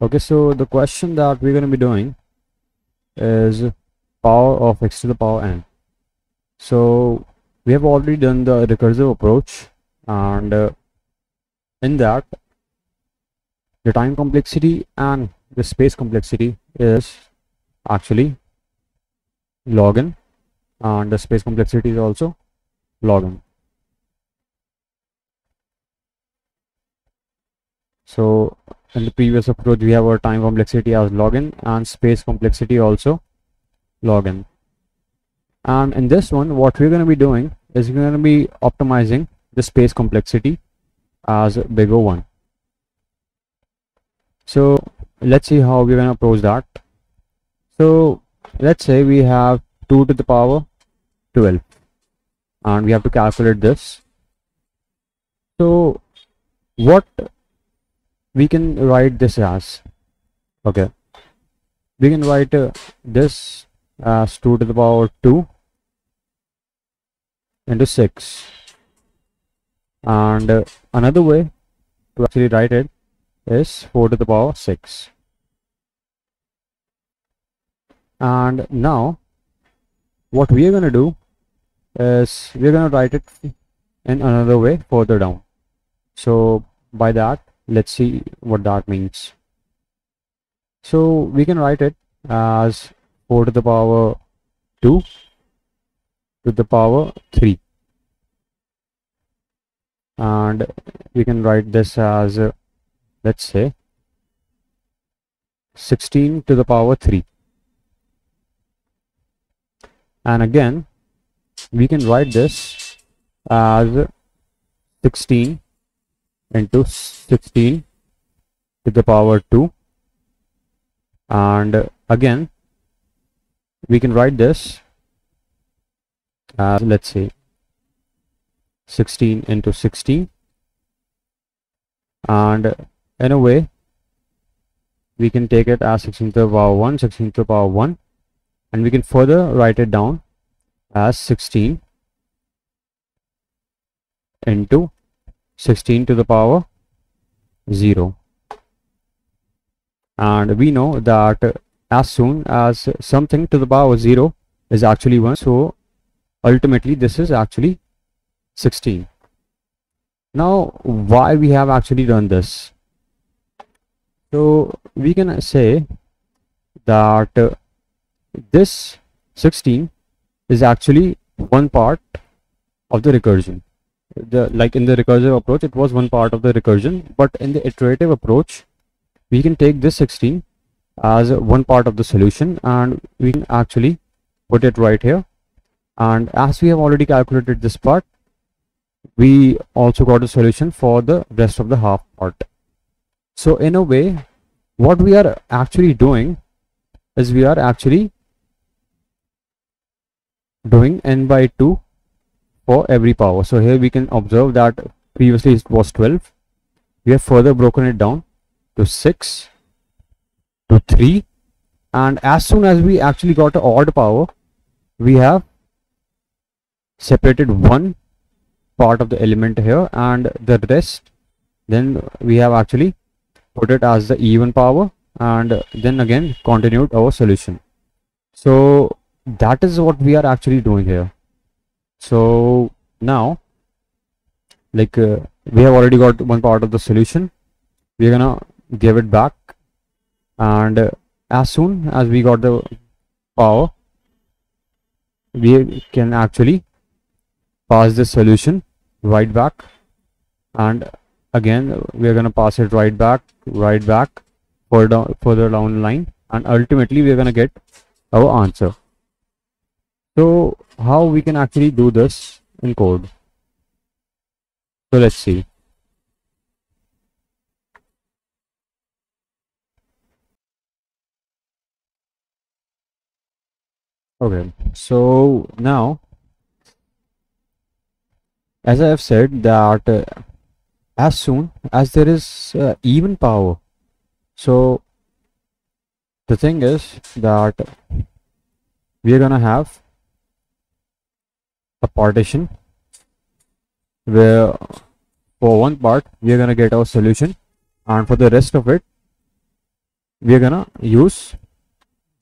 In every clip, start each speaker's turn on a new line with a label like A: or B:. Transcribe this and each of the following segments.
A: okay so the question that we're going to be doing is power of x to the power n. So we have already done the recursive approach and uh, in that the time complexity and the space complexity is actually log n and the space complexity is also log n. So in the previous approach we have our time complexity as log n and space complexity also log n and in this one what we're going to be doing is we're going to be optimizing the space complexity as big O one. So let's see how we're going to approach that. So let's say we have 2 to the power 12 and we have to calculate this. So what we can write this as okay. We can write uh, this as 2 to the power 2 into 6 and uh, another way to actually write it is 4 to the power 6 and now what we are going to do is we're going to write it in another way further down. So by that let's see what that means. So we can write it as 4 to the power 2 to the power 3 and we can write this as uh, let's say 16 to the power 3 and again we can write this as 16 into 16 to the power 2 and again we can write this as let's say 16 into 16 and in a way we can take it as 16 to the power 1 16 to the power 1 and we can further write it down as 16 into 16 to the power 0 and we know that as soon as something to the power 0 is actually 1 so ultimately this is actually 16 now why we have actually done this? So we can say that uh, this 16 is actually one part of the recursion the like in the recursive approach it was one part of the recursion but in the iterative approach we can take this 16 as one part of the solution and we can actually put it right here. And as we have already calculated this part we also got a solution for the rest of the half part. So in a way what we are actually doing is we are actually doing n by 2 for every power. So here we can observe that previously it was 12 we have further broken it down to 6 to 3 and as soon as we actually got an odd power we have separated one part of the element here and the rest then we have actually put it as the even power and then again continued our solution. So that is what we are actually doing here so now like uh, we have already got one part of the solution. We're gonna give it back. And uh, as soon as we got the power we can actually pass this solution right back. And again we're gonna pass it right back right back further down, further down the line. And ultimately we're gonna get our answer so how we can actually do this in code? So let's see. Okay so now as I have said that uh, as soon as there is uh, even power so the thing is that we are gonna have a partition. Where for one part we are going to get our solution. And for the rest of it we're gonna use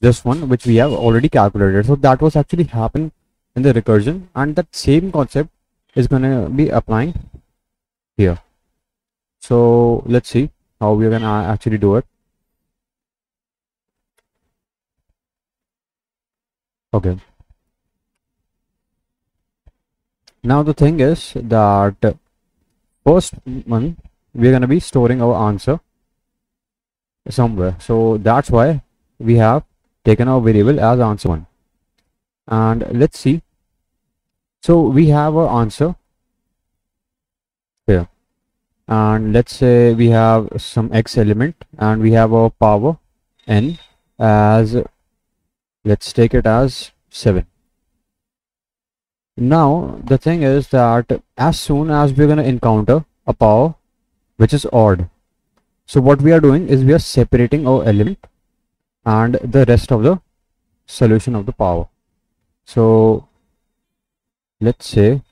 A: this one which we have already calculated. So that was actually happen in the recursion. And that same concept is gonna be applying here. So let's see how we're gonna actually do it. Okay now the thing is that first one we're going to be storing our answer somewhere. So that's why we have taken our variable as answer one. And let's see. So we have our answer here. And let's say we have some x element and we have our power n as let's take it as 7 now the thing is that as soon as we're going to encounter a power which is odd so what we are doing is we are separating our element and the rest of the solution of the power. So let's say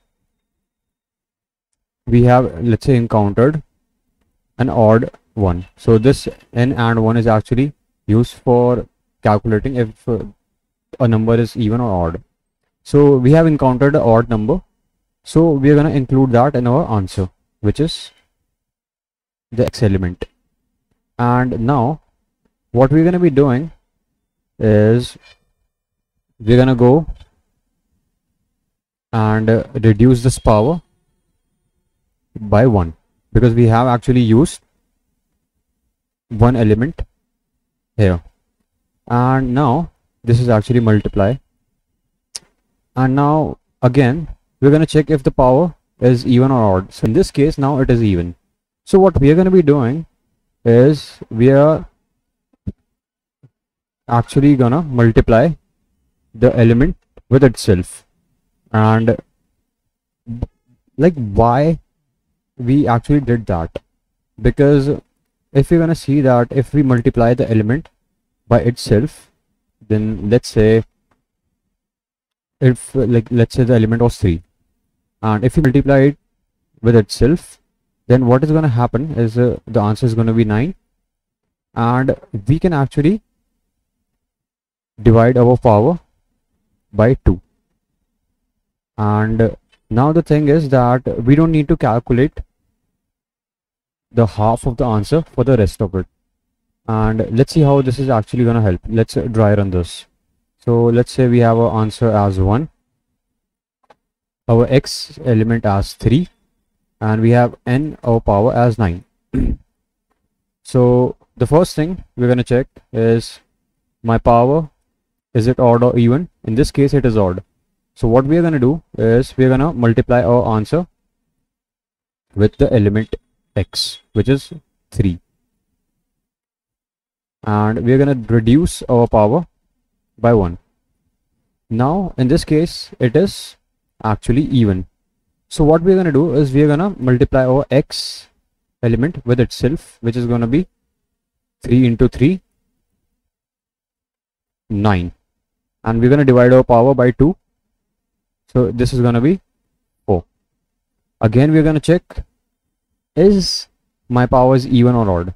A: we have let's say encountered an odd one. So this n and 1 is actually used for calculating if a number is even or odd so we have encountered an odd number. So we are going to include that in our answer, which is the x element. And now what we're going to be doing is we're going to go and reduce this power by 1 because we have actually used one element here and now this is actually multiply and now again we're going to check if the power is even or odd. So in this case now it is even. So what we are going to be doing is we are actually gonna multiply the element with itself. And like why we actually did that? Because if we're gonna see that if we multiply the element by itself then let's say if like let's say the element was 3 and if you multiply it with itself then what is going to happen is uh, the answer is going to be 9 and we can actually divide our power by 2 and now the thing is that we don't need to calculate the half of the answer for the rest of it. And let's see how this is actually going to help. Let's dry run this so let's say we have our answer as 1 our x element as 3 and we have n our power as 9 so the first thing we're going to check is my power. Is it odd or even? In this case it is odd. So what we are going to do is we're going to multiply our answer with the element x which is 3 and we're going to reduce our power by 1 now in this case it is actually even. So what we're going to do is we're going to multiply our x element with itself which is going to be 3 into 3 9 and we're going to divide our power by 2 so this is going to be 4 again we're going to check is my power is even or odd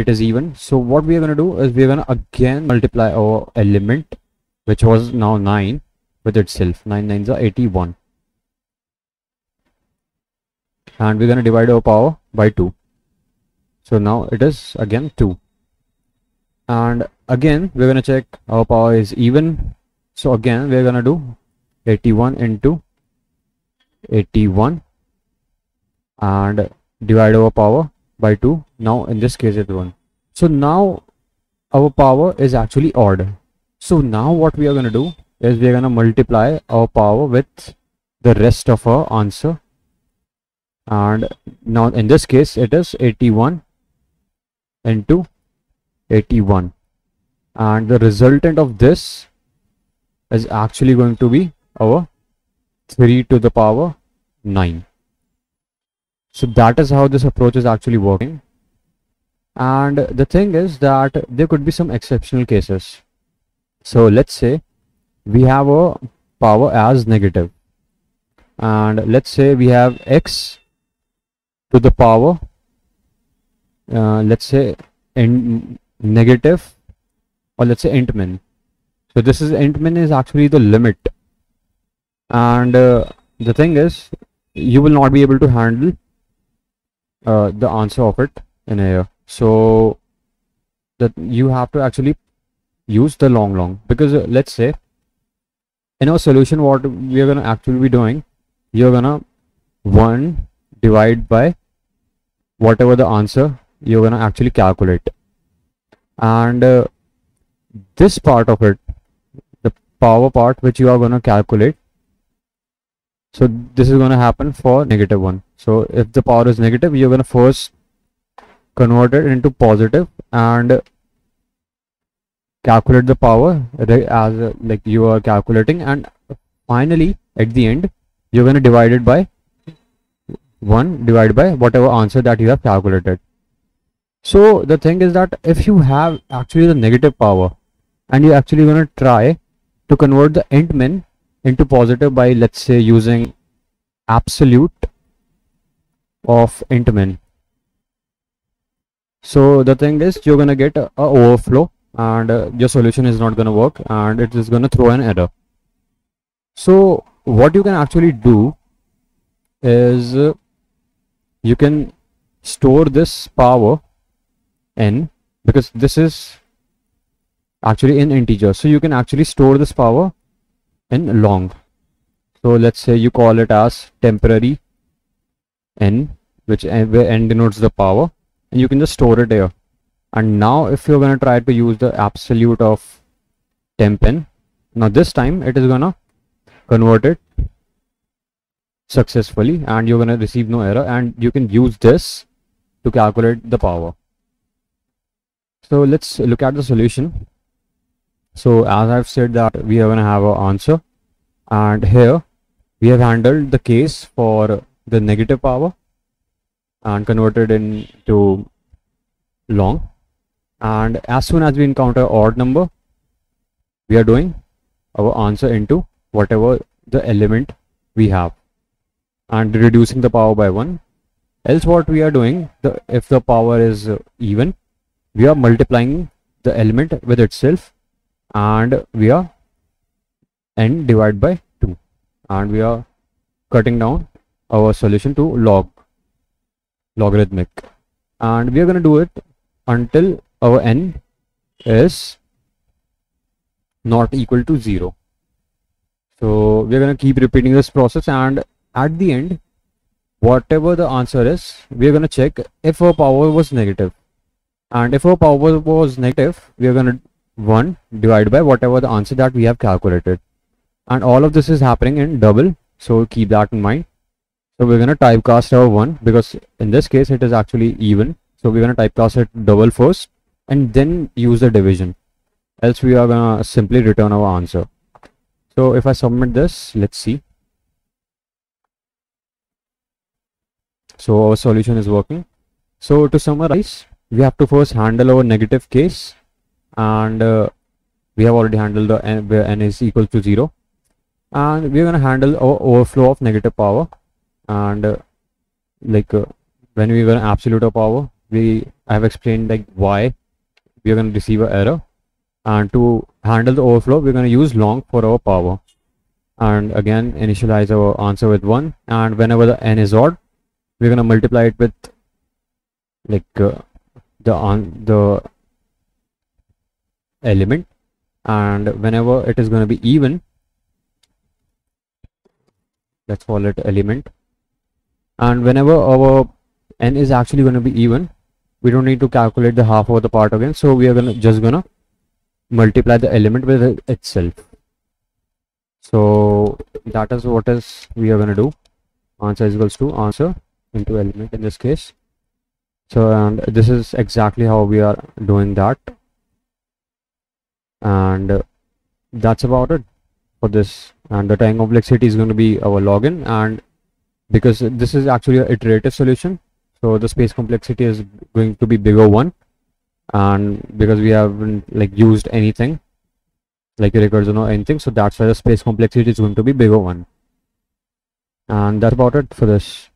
A: it is even. So what we are going to do is we're going to again multiply our element which was now 9 with itself. 9 9s are 81 and we're going to divide our power by 2 so now it is again 2 and again we're going to check our power is even. So again we're going to do 81 into 81 and divide our power by 2 now in this case it's 1 so now our power is actually odd. So now what we are going to do is we are going to multiply our power with the rest of our answer. And now in this case it is 81 into 81 and the resultant of this is actually going to be our 3 to the power 9 so that is how this approach is actually working. And the thing is that there could be some exceptional cases. So let's say we have a power as negative and let's say we have x to the power uh, let's say in negative or let's say int min so this is int min is actually the limit and uh, the thing is you will not be able to handle uh, the answer of it in here so that you have to actually use the long long. Because uh, let's say in our solution what we are going to actually be doing you're gonna 1 divide by whatever the answer you're gonna actually calculate. And uh, this part of it the power part which you are gonna calculate so this is gonna happen for negative 1 so if the power is negative you're gonna first convert it into positive and calculate the power as like you are calculating. And finally at the end you're going to divide it by 1 divided by whatever answer that you have calculated. So the thing is that if you have actually the negative power and you're actually going to try to convert the int min into positive by let's say using absolute of int min. So the thing is you're to get a, a overflow and uh, your solution is not to work and it is to throw an error. So what you can actually do is uh, you can store this power in because this is actually in integer. So you can actually store this power in long. So let's say you call it as temporary n which where n denotes the power and you can just store it here and now if you're going to try to use the absolute of temp n now this time it is going to convert it successfully and you're going to receive no error and you can use this to calculate the power. So let's look at the solution so as I've said that we are going to have our answer and here we have handled the case for the negative power and converted into long. And as soon as we encounter odd number we are doing our answer into whatever the element we have and reducing the power by 1 else what we are doing the if the power is even we are multiplying the element with itself and we are n divided by 2 and we are cutting down our solution to log logarithmic. And we are going to do it until our n is not equal to 0 so we're going to keep repeating this process and at the end whatever the answer is we're going to check if our power was negative. And if our power was negative we're going to 1 divided by whatever the answer that we have calculated. And all of this is happening in double so keep that in mind. So we're going to typecast our 1 because in this case it is actually even. So we're going to typecast it double first and then use the division. Else we are gonna simply return our answer. So if I submit this let's see. So our solution is working. So to summarize we have to first handle our negative case and uh, we have already handled the n where n is equal to 0 and we're going to handle our overflow of negative power. And uh, like uh, when we're going to absolute of power we I have explained like why we are going to receive an error. And to handle the overflow we're going to use long for our power. And again initialize our answer with 1 and whenever the n is odd we're going to multiply it with like uh, the on the element and whenever it is going to be even let's call it element. And whenever our n is actually going to be even we don't need to calculate the half of the part again. So we are gonna just gonna multiply the element with itself. So that is what is we are gonna do. Answer is equals to answer into element in this case. So and this is exactly how we are doing that and uh, that's about it for this. And the time complexity is going to be our log n. And because this is actually an iterative solution so the space complexity is going to be big O one. And because we haven't like used anything like recursion or anything so that's why the space complexity is going to be big O one. And that's about it for this